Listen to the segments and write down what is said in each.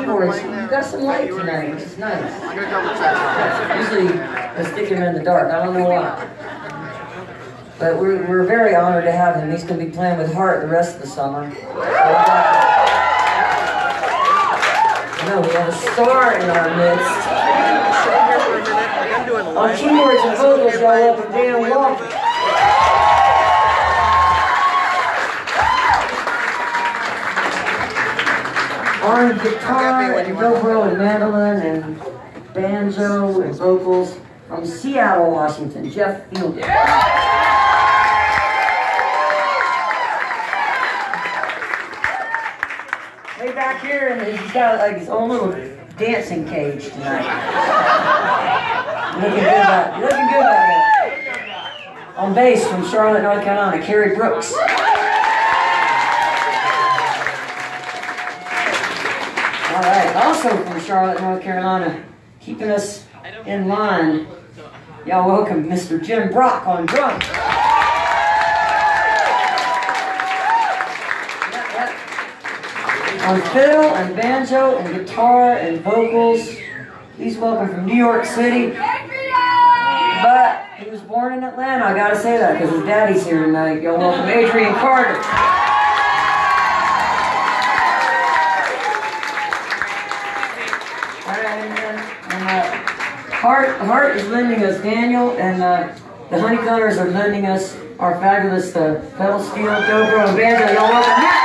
keyboards, you've got some light tonight, which is nice. I'm gonna double check. Usually, I stick him in the dark. I don't know why. But we're, we're very honored to have him. He's going to be playing with Heart the rest of the summer. So No, we have a star in our midst. On keyboards and vocals, y'all have Dan Walker. On guitar and dobro and mandolin and banjo and vocals from Seattle, Washington, Jeff Fielder. Way back here, and he's got like his own little dancing cage tonight. looking good, back, looking good back there. On bass from Charlotte, North Carolina, Kerry Brooks. All right, also from Charlotte, North Carolina, keeping us in line. Y'all welcome Mr. Jim Brock on drums. On fiddle and banjo and guitar and vocals. He's welcome from New York City. But he was born in Atlanta, I gotta say that, because his daddy's here tonight. Y'all welcome Adrian Carter. Heart, Heart is lending us Daniel, and uh, the Honeycutters are lending us our fabulous uh, pedal steel, dobro, and banjo. Y'all welcome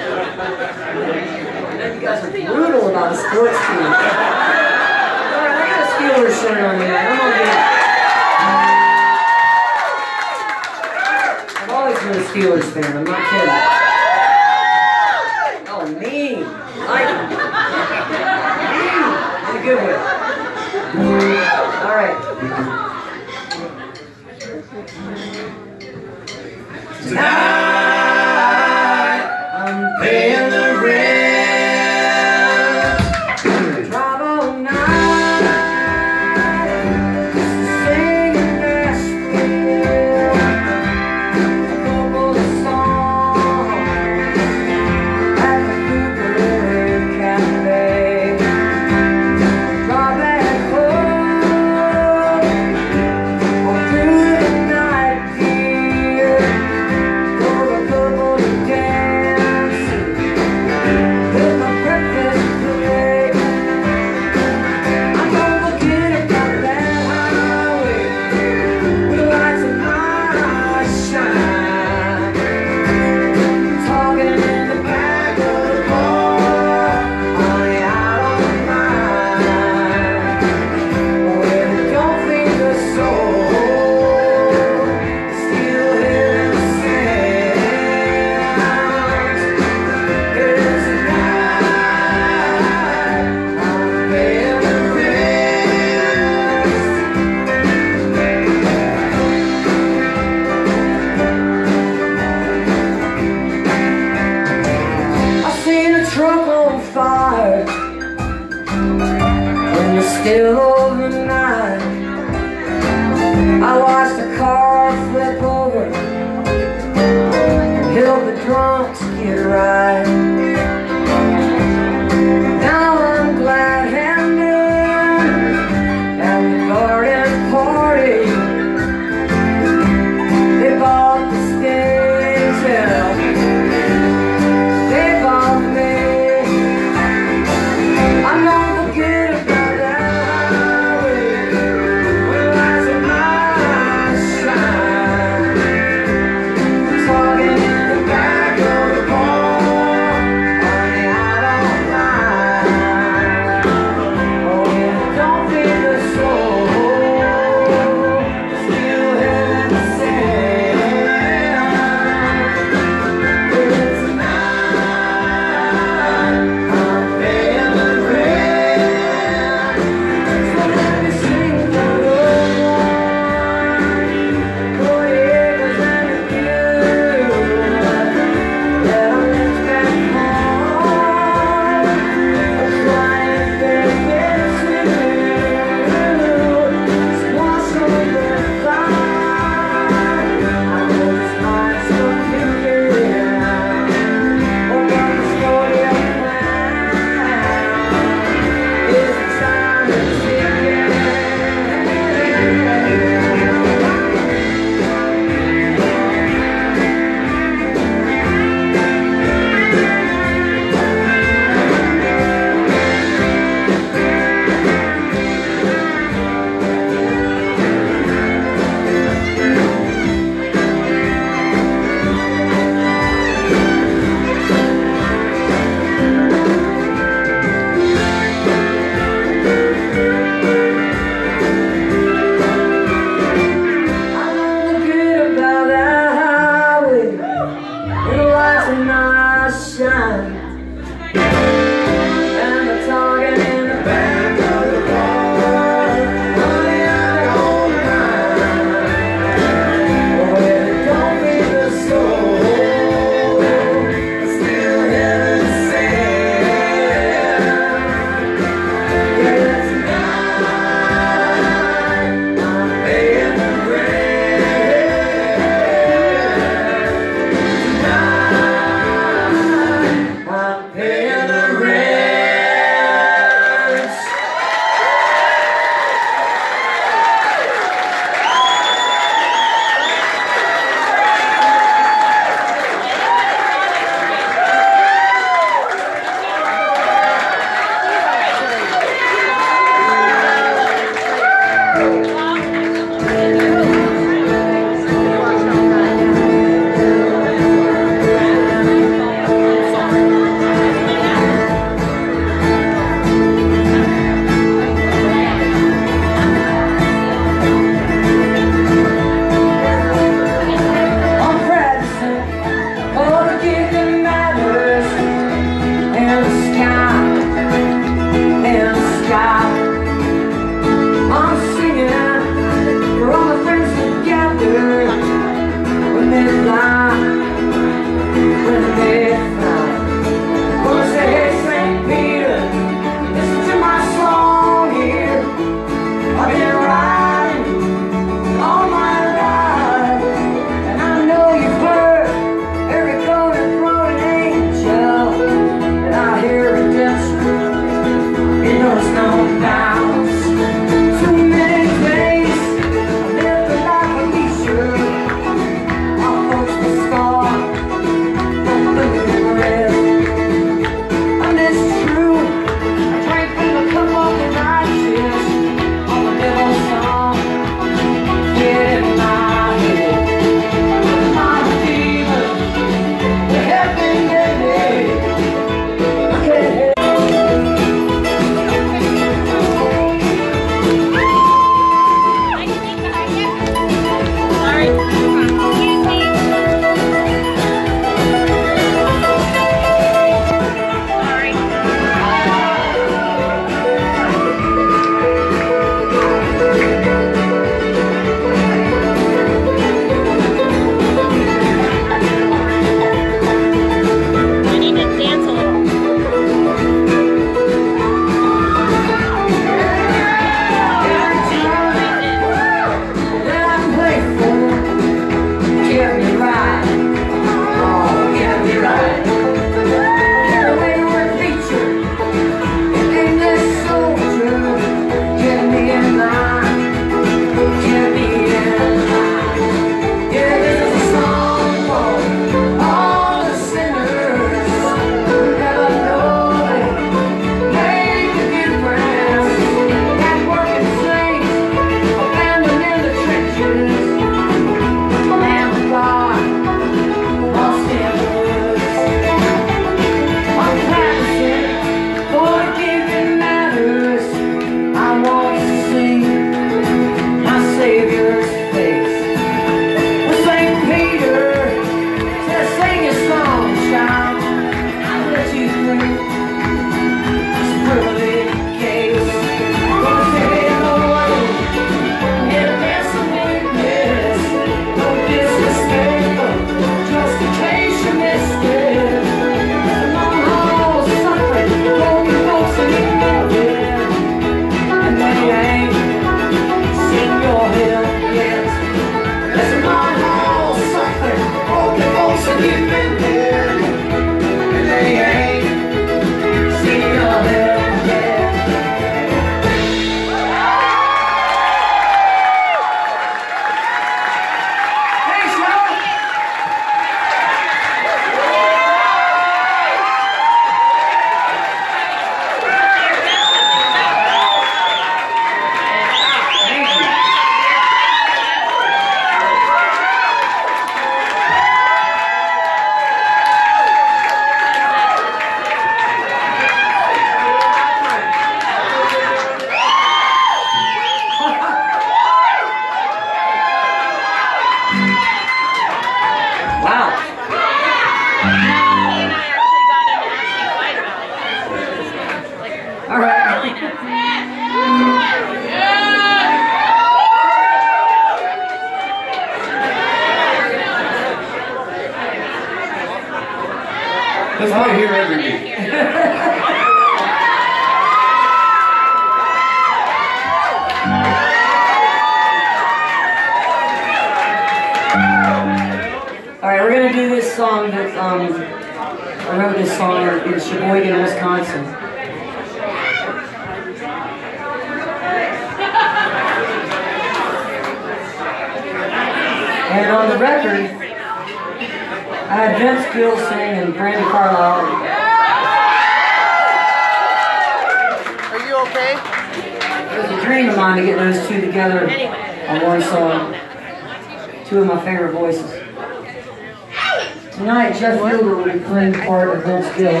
Jeff left fielder will be playing part of Bill Gill. Oh,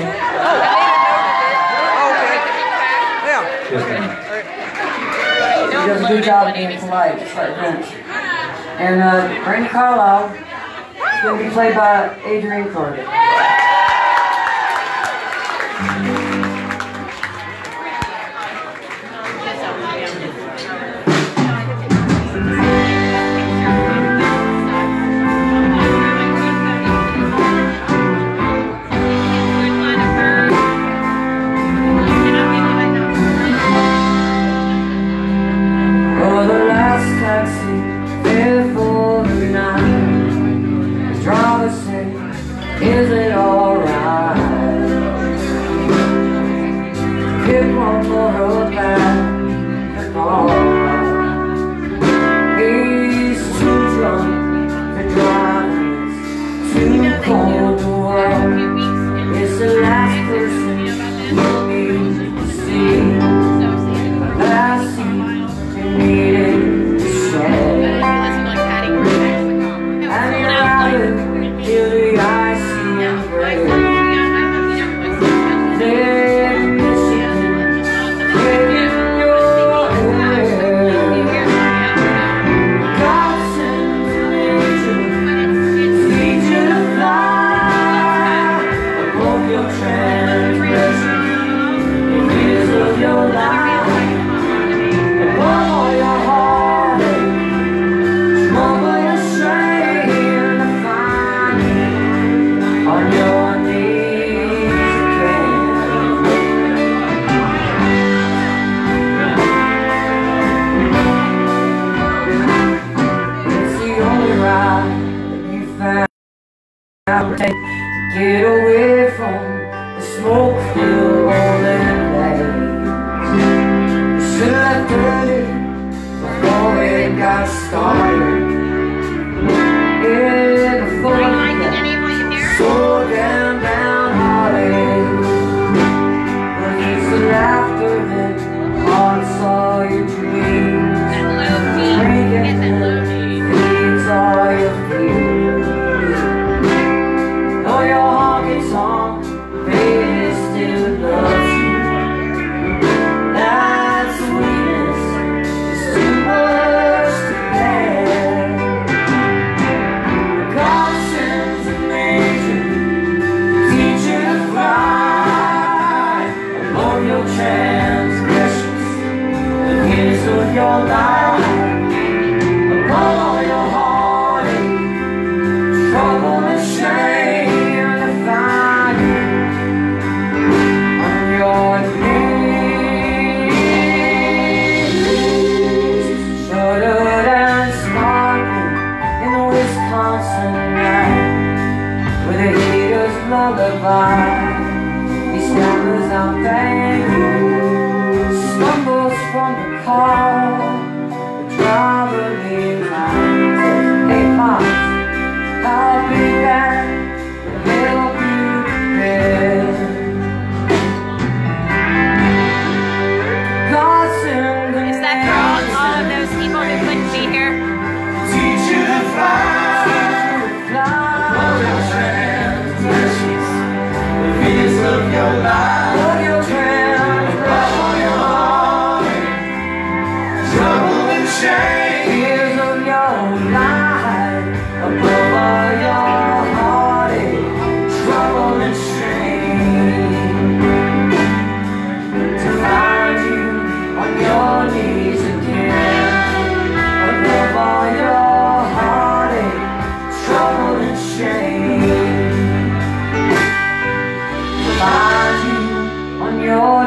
okay. Yeah. He does a good job being polite, just like Vince. And uh, Brandon Carlisle is going to be played by Adrian Carter.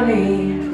Your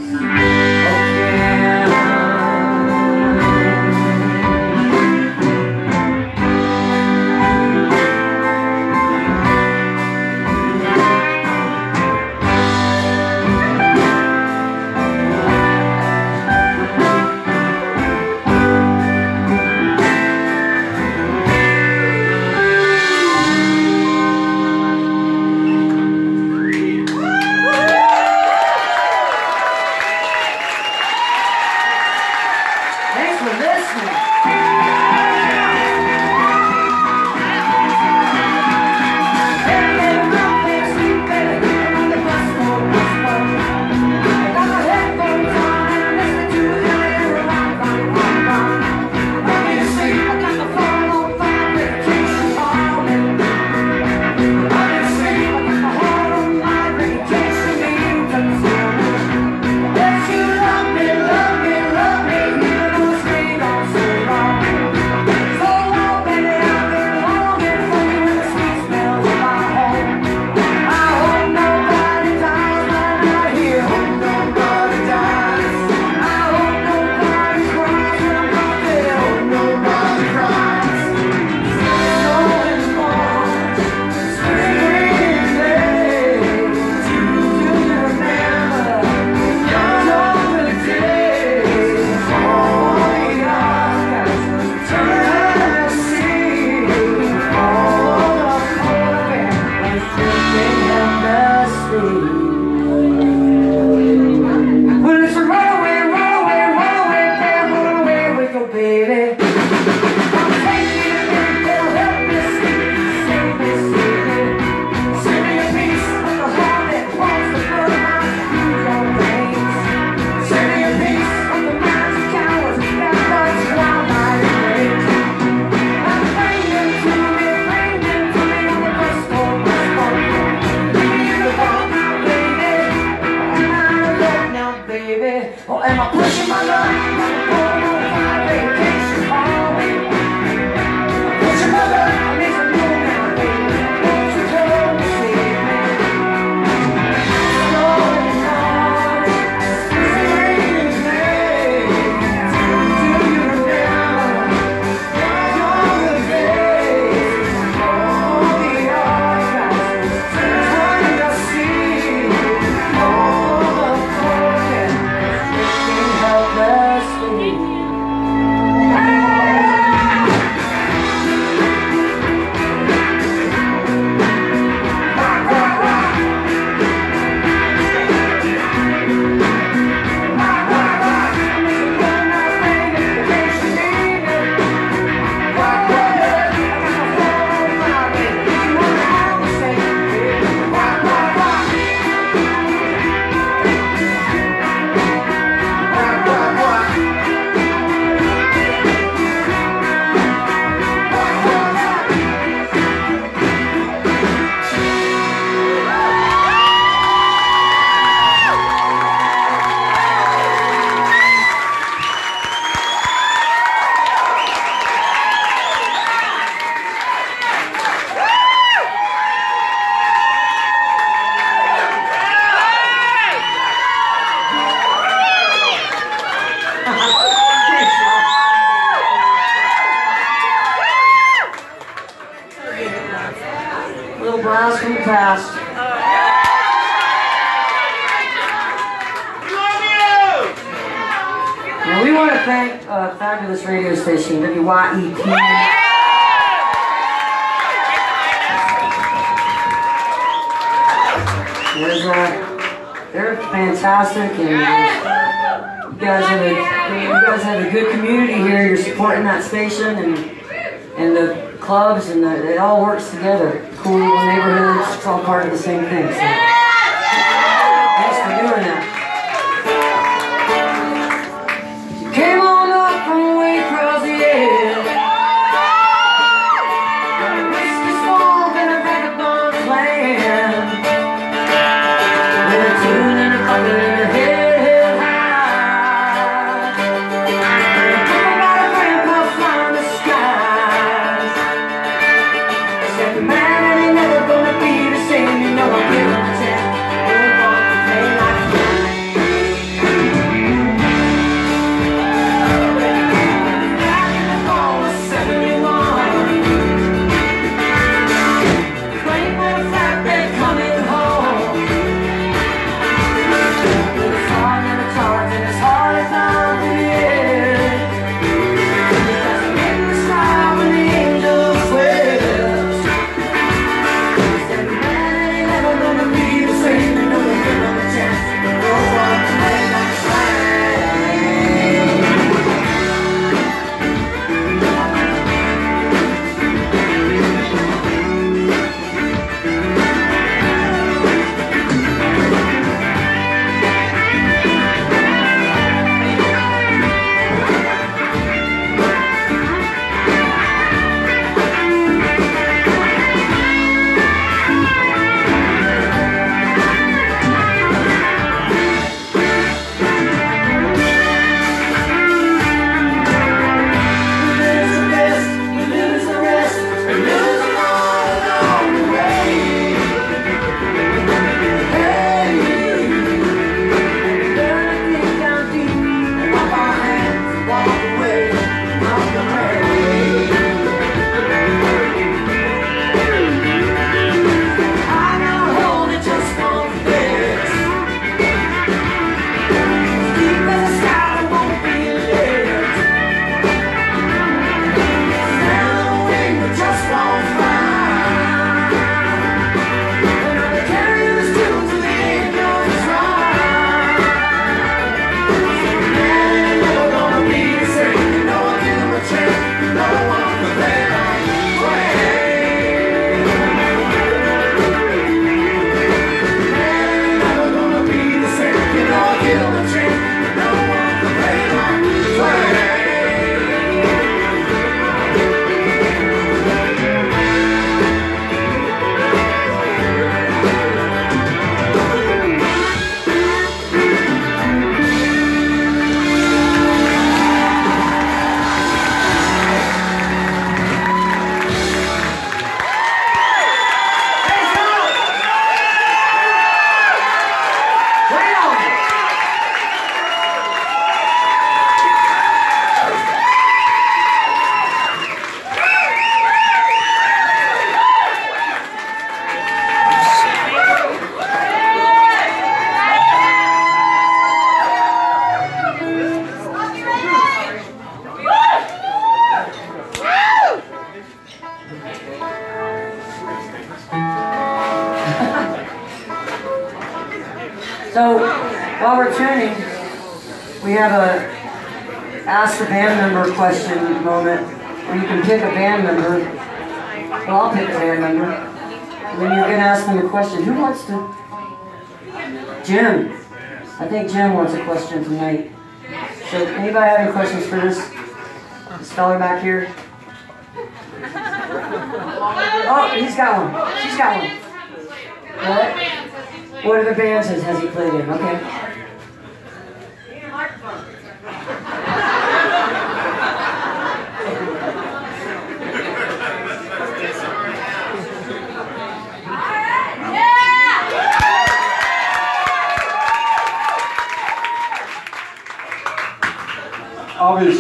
I think Jim wants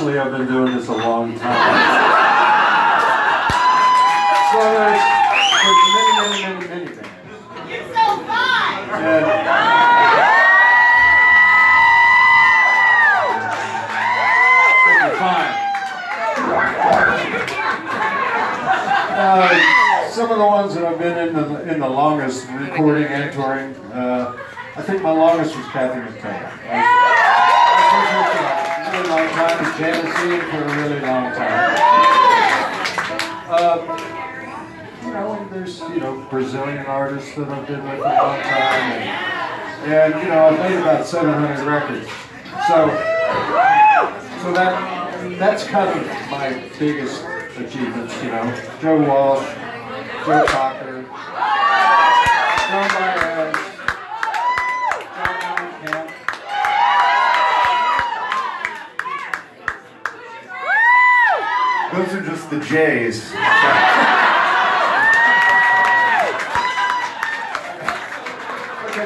Obviously, I've been doing this a long time. So there's, there's many, many, many, many bands. And You're fine. Uh, some of the ones that I've been in the, in the longest recording and touring, uh, I think my longest was Kathy McTaggart. Tennessee for a really long time. Uh, you know, and there's, you know, Brazilian artists that I've been with for a long time. And, and you know, I've made about 700 records. So, so that, that's kind of my biggest achievements, you know. Joe Walsh, Joe Cocker, Okay,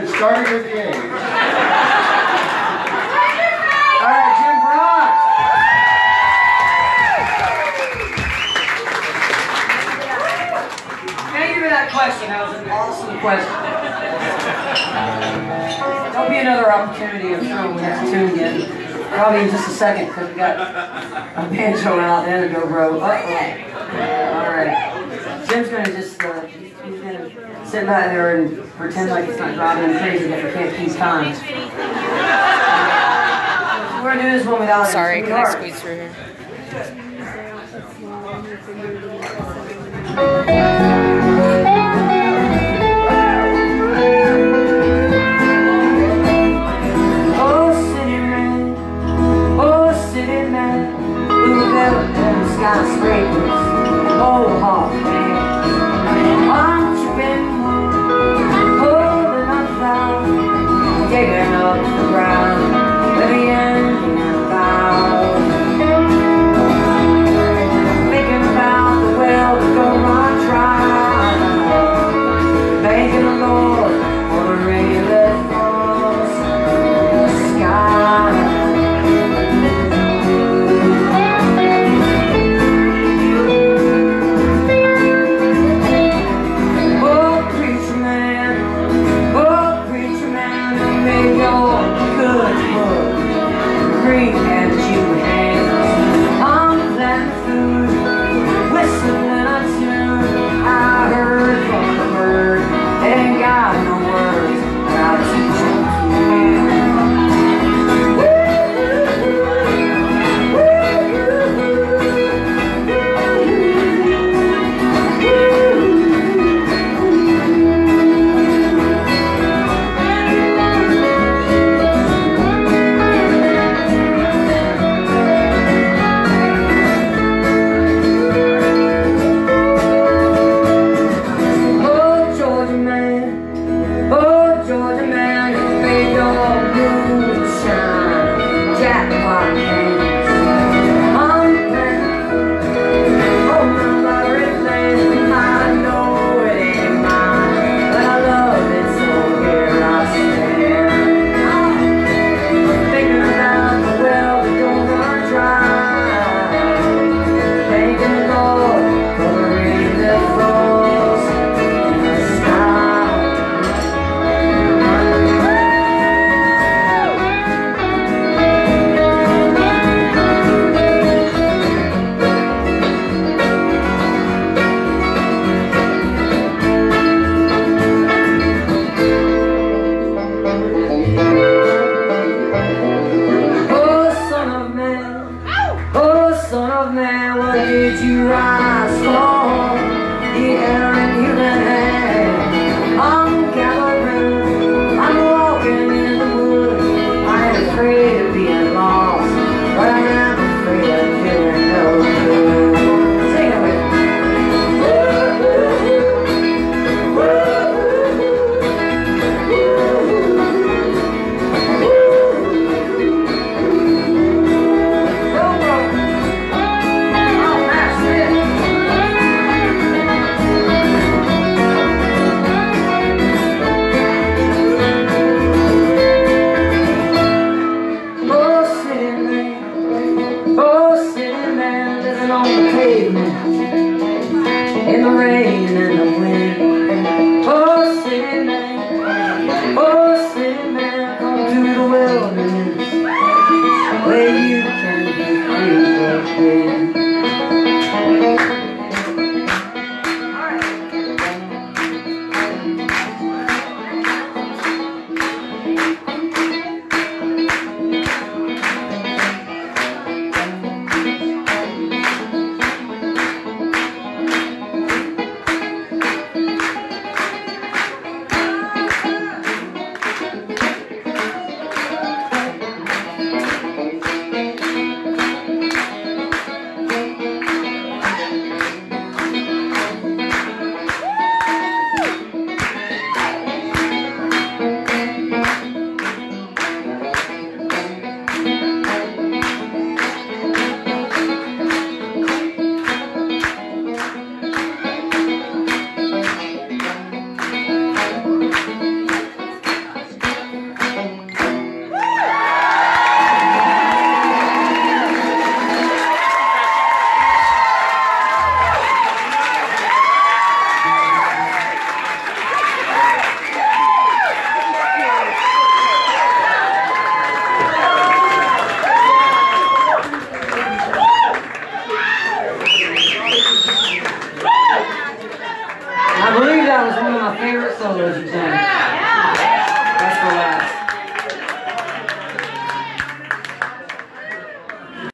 starting with the A's. All right, Jim Brock. Thank you for that question. That was an awesome question. There'll be another opportunity, I'm sure, when we have to tune again. Probably in just a second, because we got a banjo out and a dobro. Uh-oh. All right. Jim's gonna just, uh, he's gonna sit back there and pretend like it's not driving him crazy that we can't keep time. We're gonna do this one without him. Sorry, We can I squeeze through here? Them skyscrapers, oh, on the pavement. In the rain